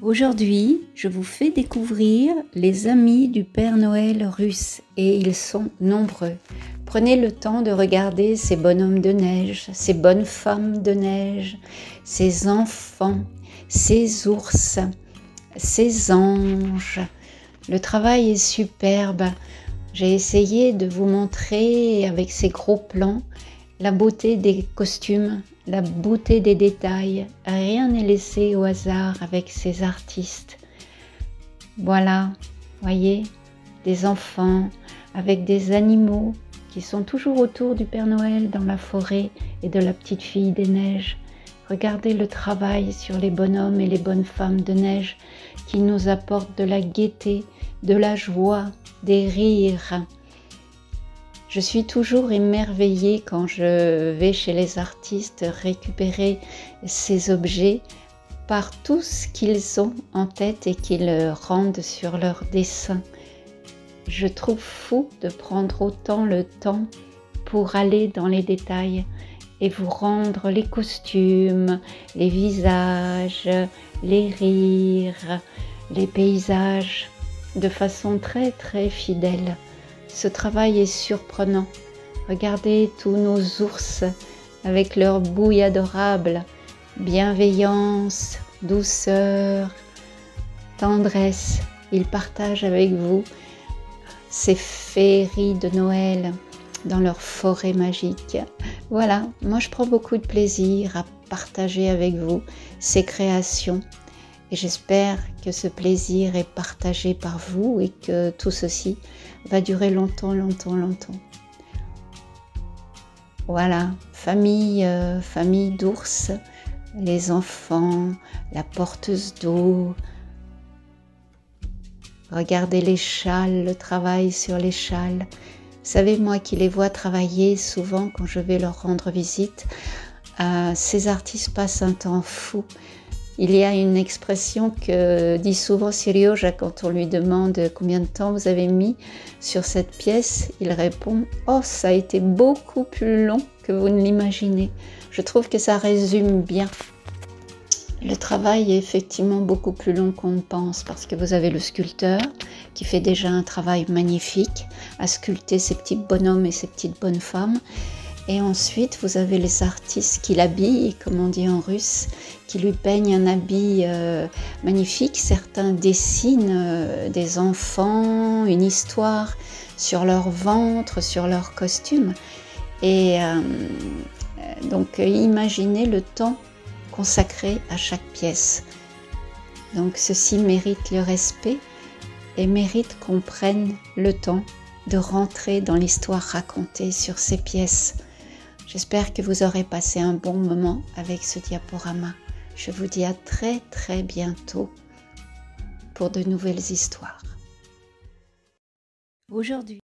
Aujourd'hui, je vous fais découvrir les amis du Père Noël russe et ils sont nombreux. Prenez le temps de regarder ces bonhommes de neige, ces bonnes femmes de neige, ces enfants, ces ours, ces anges. Le travail est superbe. J'ai essayé de vous montrer avec ces gros plans la beauté des costumes, la beauté des détails. Rien n'est laissé au hasard avec ces artistes. Voilà, voyez, des enfants avec des animaux qui sont toujours autour du Père Noël dans la forêt et de la petite fille des neiges. Regardez le travail sur les bonhommes et les bonnes femmes de neige qui nous apportent de la gaieté, de la joie, des rires. Je suis toujours émerveillée quand je vais chez les artistes récupérer ces objets par tout ce qu'ils ont en tête et qu'ils rendent sur leurs dessins. Je trouve fou de prendre autant le temps pour aller dans les détails et vous rendre les costumes, les visages, les rires, les paysages de façon très très fidèle. Ce travail est surprenant. Regardez tous nos ours avec leur bouille adorable, bienveillance, douceur, tendresse. Ils partagent avec vous ces féeries de Noël dans leur forêt magique. Voilà, moi je prends beaucoup de plaisir à partager avec vous ces créations et j'espère que ce plaisir est partagé par vous et que tout ceci va durer longtemps, longtemps, longtemps. Voilà, famille, euh, famille d'ours, les enfants, la porteuse d'eau. Regardez les châles, le travail sur les châles. Savez, moi qui les vois travailler souvent quand je vais leur rendre visite, euh, ces artistes passent un temps fou il y a une expression que dit souvent Sirioja quand on lui demande combien de temps vous avez mis sur cette pièce. Il répond Oh, ça a été beaucoup plus long que vous ne l'imaginez. Je trouve que ça résume bien. Le travail est effectivement beaucoup plus long qu'on ne pense parce que vous avez le sculpteur qui fait déjà un travail magnifique à sculpter ces petits bonhommes et ces petites bonnes femmes. Et ensuite, vous avez les artistes qui l'habillent, comme on dit en russe, qui lui peignent un habit euh, magnifique. Certains dessinent euh, des enfants, une histoire sur leur ventre, sur leur costume. Et euh, donc, imaginez le temps consacré à chaque pièce. Donc, ceci mérite le respect et mérite qu'on prenne le temps de rentrer dans l'histoire racontée sur ces pièces. J'espère que vous aurez passé un bon moment avec ce diaporama. Je vous dis à très très bientôt pour de nouvelles histoires. Aujourd'hui,